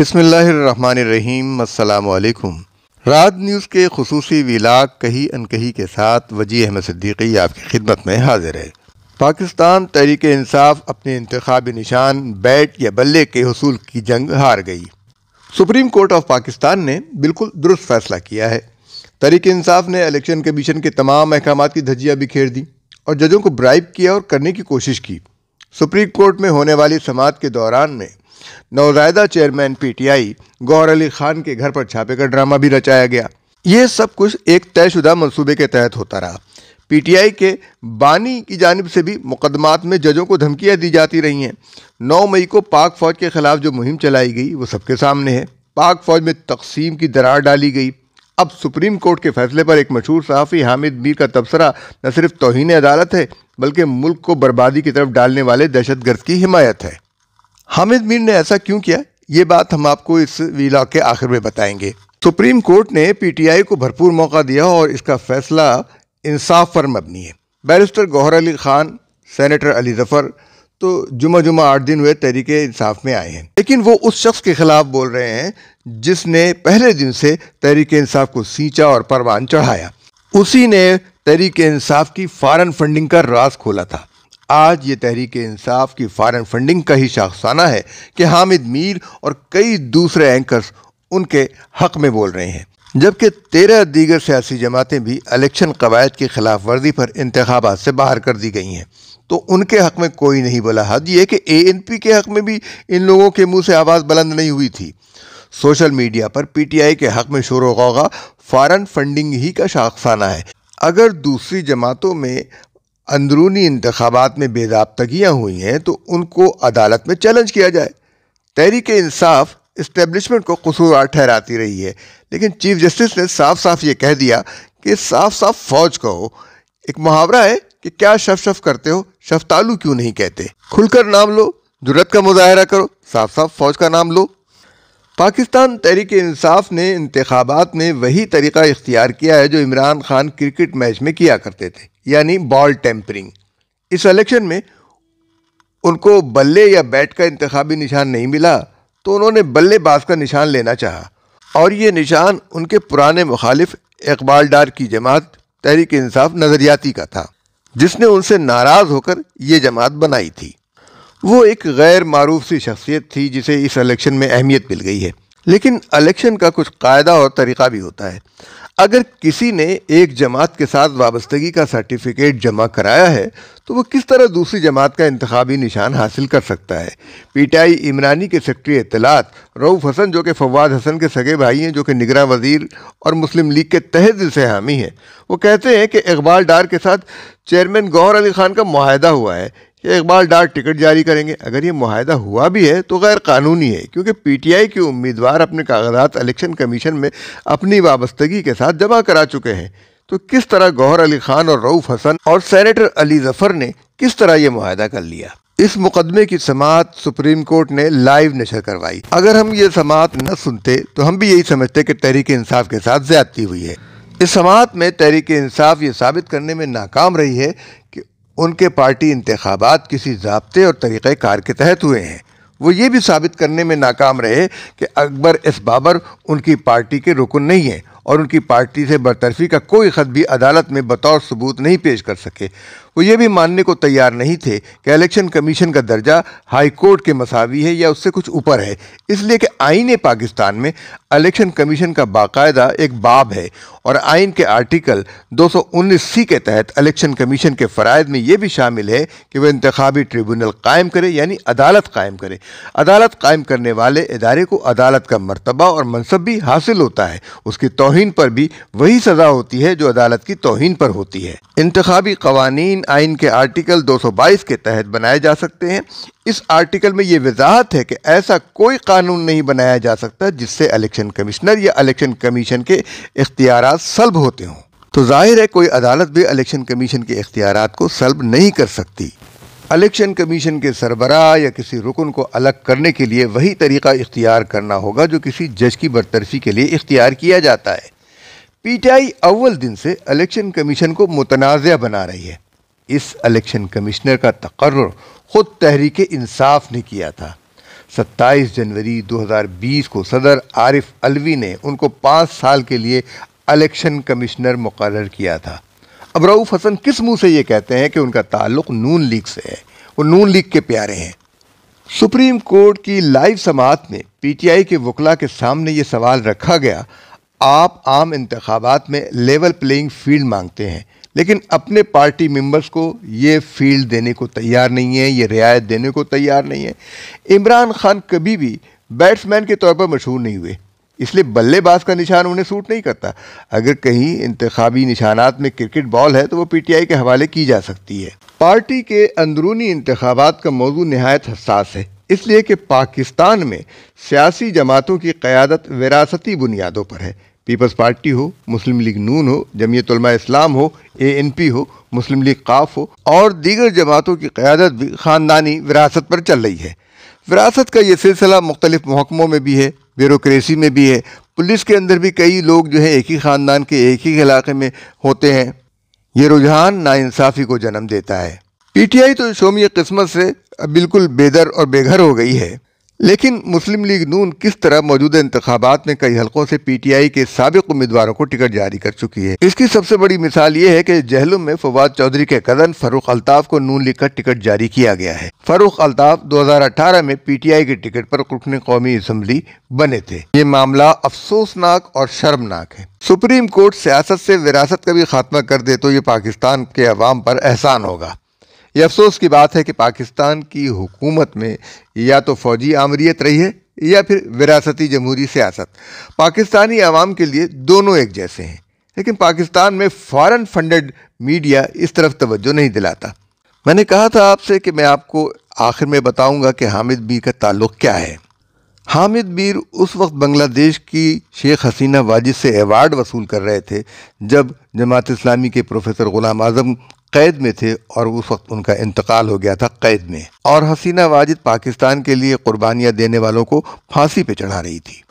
बिसमीम रात न्यूज़ के खसूसी विलाग कही अनकही के साथ वजी अहमद सिद्दीकी आपकी खिदमत में हाजिर है। पाकिस्तान तहरीक इंसाफ अपने इंतबी निशान बैट या बल्ले के हसूल की जंग हार गई। सुप्रीम कोर्ट ऑफ़ पाकिस्तान ने बिल्कुल दुरुस्त फैसला किया है। तहरीक इंसाफ ने इलेक्शन कमीशन के तमाम अहकाम की धजिया बिखेर दी और जजों को ब्राइब किया और करने की कोशिश की। सुप्रीम कोर्ट में होने वाली समात के दौरान में नौजायदा चेयरमैन पीटीआई गौर अली खान के घर पर छापे का ड्रामा भी रचाया गया। ये सब कुछ एक तयशुदा मंसूबे के तहत होता रहा। पीटीआई के बानी की जानब से भी मुकदमात में जजों को धमकियाँ दी जाती रही हैं। नौ मई को पाक फौज के खिलाफ जो मुहिम चलाई गई, वो सबके सामने है। पाक फौज में तकसीम की दरार डाली गई। अब सुप्रीम कोर्ट के फैसले पर एक मशहूर सहाफ़ी हामिद मीर का तबसरा न सिर्फ़ तोहन अदालत है, बल्कि मुल्क को बर्बादी की तरफ़ डालने वाले दहशत गर्द की हिमायत है। हामिद मीर ने ऐसा क्यों किया? ये बात हम आपको इस वीलॉग के आखिर में बताएँगे। सुप्रीम कोर्ट ने पीटीआई को भरपूर मौका दिया और इसका फैसला इंसाफ पर मबनी है। बैरिस्टर गौहर अली खान, सेनेटर अली ज़फ़र तो जुमा जुमा आठ दिन हुए तरीके इंसाफ में आए हैं। लेकिन वो उस शख्स के खिलाफ बोल रहे हैं जिसने पहले दिन से तहरीक इंसाफ को सींचा और परवान चढ़ाया। उसी ने तहरीक इंसाफ की फॉरन फंडिंग का राज खोला था। आज ये तहरीक इंसाफ की फॉरन फंडिंग का ही शाखसाना है कि हामिद मीर और कई दूसरे एंकर्स उनके हक में बोल रहे हैं। जबकि तेरह दीगर सियासी जमातें भी इलेक्शन कवायद की खिलाफ वर्जी पर इंतबात से बाहर कर दी गई हैं। तो उनके हक में कोई नहीं बोला हद, ये कि ए एन पी के हक में भी इन लोगों के मुँह से आवाज़ बुलंद नहीं हुई थी। सोशल मीडिया पर पी टी आई के हक में शोर गौगा फॉरन फंडिंग ही का शाखसाना है। अगर दूसरी जमातों में अंदरूनी इंतबात में बेदाबतगियाँ हुई हैं तो उनको अदालत में चैलेंज किया जाए। तहरीक इंसाफ इस्टेब्लिशमेंट को कसूरवार ठहराती रही है। लेकिन चीफ जस्टिस ने साफ़ साफ़ ये कह दिया कि साफ़ साफ़ फौज कहो एक मुहावरा है कि क्या शफ शफ करते हो, शफतालू क्यों नहीं कहते? खुलकर नाम लो, ज़रूरत का मुजाहरा करो साफ़ साफ़ फौज का नाम लो। पाकिस्तान तहरीक इंसाफ ने इंतबात में वही तरीका इख्तियार किया है जो इमरान खान क्रिकेट मैच में किया करते थे। यानी बॉल टेम्परिंग। इस इलेक्शन में उनको बल्ले या बैट का इंतबी निशान नहीं मिला तो उन्होंने बल्लेबाज का निशान लेना चाहा। और ये निशान उनके पुराने मुखालिफ इकबाल डार की जमात तहरीक इंसाफ नज़रियाती का था, जिसने उनसे नाराज़ होकर ये जमात बनाई थी। वो एक गैर मारूफ सी शख्सियत थी, जिसे इस इलेक्शन में अहमियत मिल गई है। लेकिन इलेक्शन का कुछ कायदा और तरीक़ा भी होता है। अगर किसी ने एक जमात के साथ वाबस्तगी का सर्टिफिकेट जमा कराया है तो वो किस तरह दूसरी जमात का इंतबी निशान हासिल कर सकता है? पीटीआई इमरानी के सेक्रेटरी इतलात रऊफ़ हसन, जो कि फवाद हसन के सगे भाई हैं, जो कि निगरा वज़ीर और मुस्लिम लीग के तहत दिल से हामी हैं, वो कहते हैं कि इकबाल डार के साथ चेयरमैन गौहर अली खान का माहिदा हुआ है। कि इकबाल डार टिकट जारी करेंगे। अगर ये माहिदा हुआ भी है तो गैर कानूनी है, क्योंकि पीटीआई के उम्मीदवार अपने कागजात इलेक्शन कमीशन में अपनी वाबस्तगी के साथ जमा करा चुके हैं। तो किस तरह गौहर अली खान और रऊफ़ हसन और सेनेटर अली ज़फ़र ने किस तरह ये माहिदा कर लिया? इस मुकदमे की समात सुप्रीम कोर्ट ने लाइव नशर करवाई। अगर हम ये समात न सुनते तो हम भी यही समझते कि तहरीक इंसाफ के साथ ज्यादती हुई है। इस समात में तहरीक इंसाफ ये साबित करने में नाकाम रही है कि उनके पार्टी इंतबात किसी जबते और तरीक़ कार के तहत हुए हैं। वो ये भी साबित करने में नाकाम रहे कि अकबर इस बाबर उनकी पार्टी के रुकन नहीं हैं और उनकी पार्टी से बरतरफी का कोई ख़त भी अदालत में बतौर सबूत नहीं पेश कर सके। वो ये भी मानने को तैयार नहीं थे कि इलेक्शन कमीशन का दर्जा हाई कोर्ट के मसावी है या उससे कुछ ऊपर है। इसलिए कि आइन पाकिस्तान में इलेक्शन कमीशन का बाकायदा एक बाब है और आइन के आर्टिकल 219 सी के तहत इलेक्शन कमीशन के फ़राइद में ये भी शामिल है कि वह इंतबी ट्रिब्यूनल कायम करे, यानी अदालत कायम करे। अदालत कायम करने वाले इदारे को अदालत का मरतबा और मनसब भी हासिल होता है। उसकी तोहन पर भी वही सज़ा होती है जो अदालत की तोहन पर होती है। इंतबी कवानीन आइन के आर्टिकल 222 के तहत बनाए जा सकते हैं। इस आर्टिकल में ये वजाहत है कि ऐसा कोई कानून नहीं बनाया जा सकता जिससे इलेक्शन कमिश्नर या इलेक्शन कमीशन के इख्तियार सल्ब होते हों। तो ज़ाहिर है कोई अदालत भी इलेक्शन कमीशन के इख्तियार को सल्ब नहीं कर सकती। इलेक्शन कमीशन के सरबरा या किसी रुकन को अलग करने के लिए वही तरीका इख्तियार करना होगा जो किसी जज की बरतरफी के लिए इख्तियार किया जाता है। पीटीआई अव्वल दिन से इलेक्शन कमीशन को मुतनाज़ बना रही है। इस इलेक्शन कमिश्नर का तकर्र ख़ुद तहरीक इंसाफ ने किया था। 27 जनवरी 2020 को सदर आरिफ अलवी ने उनको पाँच साल के लिए इलेक्शन कमिश्नर मुकर किया था। अब रऊफ़ हसन किस मुँह से ये कहते हैं कि उनका ताल्लुक नून लीग से है? वो नून लीग के प्यारे हैं। सुप्रीम कोर्ट की लाइव समात में पीटीआई के वकला के सामने ये सवाल रखा गया, आप आम इंतबात में लेवल प्लेइंग फ़ील्ड मांगते हैं। लेकिन अपने पार्टी मेंबर्स को ये फ़ील्ड देने को तैयार नहीं है, ये रियायत देने को तैयार नहीं है। इमरान खान कभी भी बैट्समैन के तौर पर मशहूर नहीं हुए। इसलिए बल्लेबाज का निशान उन्हें सूट नहीं करता। अगर कहीं इंतबी निशानात में क्रिकेट बॉल है तो वो पीटीआई के हवाले की जा सकती है। पार्टी के अंदरूनी इंतबात का मौजू नहायत हसास है। इसलिए कि पाकिस्तान में सियासी जमातों की क़्यादत विरासती बुनियादों पर है। पीपल्स पार्टी हो, मुस्लिम लीग नून हो जमीयतलमा इस्लाम हो ए एन पी हो, मुस्लिम लीग काफ हो, और दीगर जमातों की क़्यादत भी ख़ानदानी विरासत पर चल रही है। विरासत का ये सिलसिला मुख्तलिफ़ महकमों में भी है ब्यूरोसी में भी है। पुलिस के अंदर भी कई लोग जो है एक ही ख़ानदान के एक ही इलाके में होते हैं। ये रुझान नाइंसाफ़ी को जन्म देता है। पीटीआई तो शोमी किस्मत से बिल्कुल बेदर और बेघर हो गई है। लेकिन मुस्लिम लीग नून किस तरह मौजूदा इंतबात में कई हलकों से पीटीआई के सबक उम्मीदवारों को टिकट जारी कर चुकी है? इसकी सबसे बड़ी मिसाल ये है कि जहलुम में फवाद चौधरी के कदन फरूख अल्ताफ को नून लीग का टिकट जारी किया गया है। फरूख अल्ताफ 2018 में पीटीआई के टिकट पर रुकन कौमी असम्बली बने थे। ये मामला अफसोसनाक और शर्मनाक है। सुप्रीम कोर्ट सियासत से विरासत का भी खात्मा कर दे तो ये पाकिस्तान के अवाम पर एहसान होगा। ये अफसोस की बात है कि पाकिस्तान की हुकूमत में या तो फ़ौजी आमरीत रही है या फिर विरासती जमहूरी सियासत। पाकिस्तानी आवाम के लिए दोनों एक जैसे हैं, लेकिन पाकिस्तान में फ़ॉरन फंडेड मीडिया इस तरफ़ तवज्जो नहीं दिलाता। मैंने कहा था आपसे कि मैं आपको आखिर में बताऊँगा कि हामिद बी का ताल्लुक़ क्या है। हामिद मीर उस वक्त बांग्लादेश की शेख हसीना वाजिद से अवार्ड वसूल कर रहे थे, जब जमात इस्लामी के प्रोफेसर ग़ुलाम आज़म कैद में थे और उस वक्त उनका इंतकाल हो गया था कैद में। और हसीना वाजिद पाकिस्तान के लिए कुर्बानियाँ देने वालों को फांसी पे चढ़ा रही थी।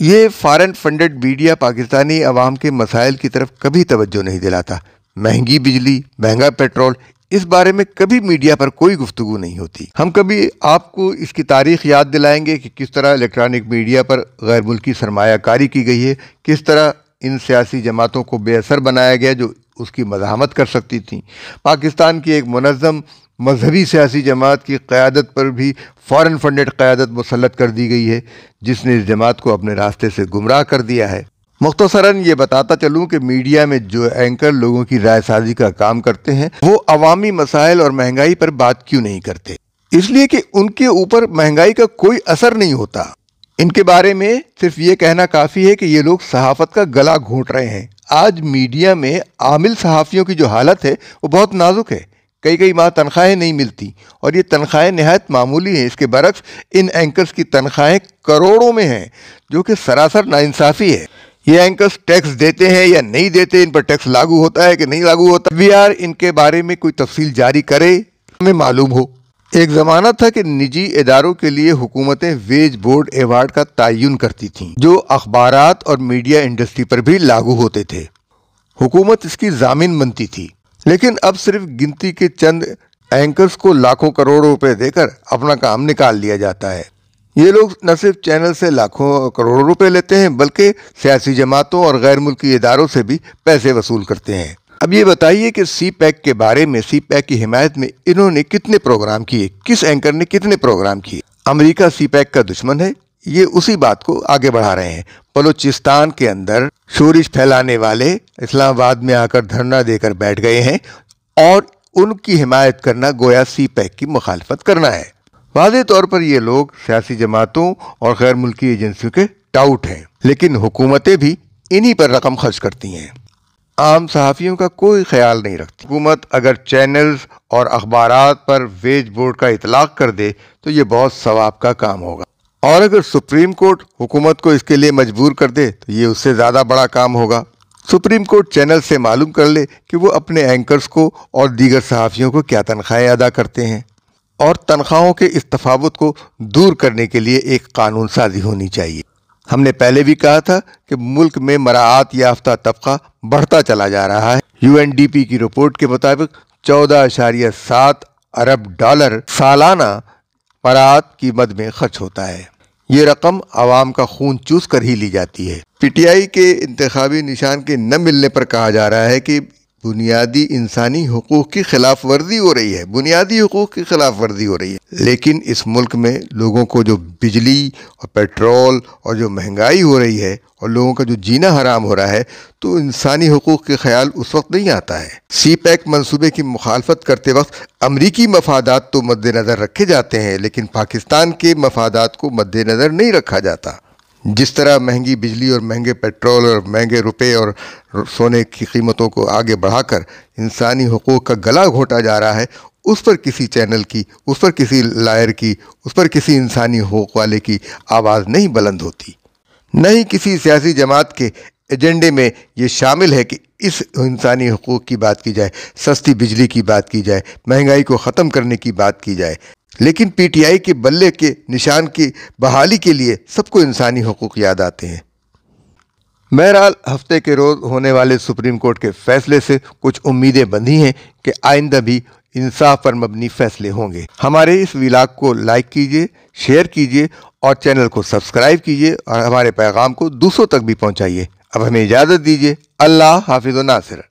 ये फॉरेन फंडेड मीडिया पाकिस्तानी अवाम के मसाइल की तरफ़ कभी तवज्जो नहीं दिलाता। महँगी बिजली, महँगा पेट्रोल इस बारे में कभी मीडिया पर कोई गुफ्तु नहीं होती। हम कभी आपको इसकी तारीख याद दिलाएँगे कि किस तरह इलेक्ट्रॉनिक मीडिया पर गैर मुल्की सरमाकारी की गई है, किस तरह इन सियासी जमातों को बेअसर बनाया गया जो उसकी मजामत कर सकती थी। पाकिस्तान की एक मनज़म मजहबी सियासी जमात की क़्यादत पर भी फ़ॉरन फंडेड क़्यादत मुसलत कर दी गई है, जिसने इस जमात को अपने रास्ते से गुमराह कर दिया है। मुख्तसरा ये बताता चलूँ कि मीडिया में जो एंकर लोगों की राय साजी का काम करते हैं, वो अवामी मसाइल और महँगाई पर बात क्यों नहीं करते? इसलिए कि उनके ऊपर महँगाई का कोई असर नहीं होता। इनके बारे में सिर्फ़ ये कहना काफ़ी है कि ये लोग सहाफ़त का गला घोंट रहे हैं। आज मीडिया में आमिल सहाफ़ियों की जो हालत है, वो बहुत नाजुक है। कई कई माह तनख्वाहें नहीं मिलती और ये तनख्वाहें नहायत मामूली हैं। इसके बरक्स इन एंकर्स की तनख्वाहें करोड़ों में हैं, जो कि सरासर नाइंसाफ़ी है। ये एंकर्स टैक्स देते हैं या नहीं देते, इन पर टैक्स लागू होता है कि नहीं लागू होता? वी आर इनके बारे में कोई तफसील जारी करे, हमें मालूम हो। एक ज़माना था कि निजी इदारों के लिए हुकूमतें वेज बोर्ड अवार्ड का तयन करती थीं, जो अखबार और मीडिया इंडस्ट्री पर भी लागू होते थे। हुकूमत इसकी जामिन बनती थी, लेकिन अब सिर्फ़ गिनती के चंद एंकर्स को लाखों करोड़ों रुपए देकर अपना काम निकाल लिया जाता है। ये लोग न सिर्फ़ चैनल से लाखों करोड़ों रुपए लेते हैं, बल्कि सियासी जमातों और गैर मुल्की इदारों से भी पैसे वसूल करते हैं। अब ये बताइए कि सी पैक के बारे में सी पैक की हिमायत में इन्होंने कितने प्रोग्राम किए, किस एंकर ने कितने प्रोग्राम किए? अमेरिका सी पैक का दुश्मन है, ये उसी बात को आगे बढ़ा रहे हैं। बलोचिस्तान के अंदर शोरिश फैलाने वाले इस्लामाबाद में आकर धरना देकर बैठ गए हैं और उनकी हिमायत करना गोया सी पैक की मुखालफत करना है। वाज तौर पर ये लोग सियासी जमातों और गैर मुल्की एजेंसियों के टाउट हैं, लेकिन हुकूमतें भी इन्हीं पर रकम खर्च करती हैं। आम सहाफ़ियों का कोई ख्याल नहीं रखती। हुकूमत अगर चैनल्स और अखबार पर वेज बोर्ड का इतलाक़ कर दे तो ये बहुत सवाब का काम होगा। और अगर सुप्रीम कोर्ट हुकूमत को इसके लिए मजबूर कर दे तो ये उससे ज़्यादा बड़ा काम होगा। सुप्रीम कोर्ट चैनल से मालूम कर ले कि वो अपने एंकर्स को और दीगर सहाफ़ियों को क्या तनख्वाहें अदा करते हैं। और तनख्वाहों के इस तफावत को दूर करने के लिए एक कानून साजी होनी चाहिए। हमने पहले भी कहा था कि मुल्क में मराहत याफ्ता तबका बढ़ता चला जा रहा है। यूएनडीपी की रिपोर्ट के मुताबिक चौदह अशारिया सात अरब डॉलर सालाना मरात की मद में खर्च होता है। ये रकम आवाम का खून चूस कर ही ली जाती है। पीटीआई के इंतबी निशान के न मिलने पर कहा जा रहा है कि बुनियादी इंसानी हकूक़ की खिलाफ वर्जी हो रही है, बुनियादी हकूक़ की खिलाफ वर्जी हो रही है। लेकिन इस मुल्क में लोगों को जो बिजली और पेट्रोल और जो महँगाई हो रही है और लोगों का जो जीना हराम हो रहा है तो इंसानी हकूक़ के ख्याल उस वक्त नहीं आता है। सी पैक मनसूबे की मुखालफत करते वक्त अमरीकी मफादात तो मद्देनज़र रखे जाते हैं, लेकिन पाकिस्तान के मफादात को मद्देनज़र नहीं रखा जाता। जिस तरह महँगी बिजली और महँगे पेट्रोल और महँगे रुपए और सोने की कीमतों को आगे बढ़ाकर इंसानी हकूक़ का गला घोटा जा रहा है, उस पर किसी चैनल की, उस पर किसी लायर की, उस पर किसी इंसानी हकूक़ वाले की आवाज़ नहीं बुलंद होती। न ही किसी सियासी जमात के एजेंडे में ये शामिल है कि इस इंसानी हकूक़ की बात की जाए, सस्ती बिजली की बात की जाए, महँगाई को ख़त्म करने की बात की जाए। लेकिन पीटीआई के बल्ले के निशान की बहाली के लिए सबको इंसानी हकूक़ याद आते हैं। बहरहाल, हफ़्ते के रोज़ होने वाले सुप्रीम कोर्ट के फैसले से कुछ उम्मीदें बंधी हैं कि आइंदा भी इंसाफ पर मबनी फैसले होंगे। हमारे इस विलाग को लाइक कीजिए शेयर कीजिए और चैनल को सब्सक्राइब कीजिए और हमारे पैगाम को दूसरों तक भी पहुंचाइए। अब हमें इजाज़त दीजिए। अल्लाह हाफिज़ नासिर।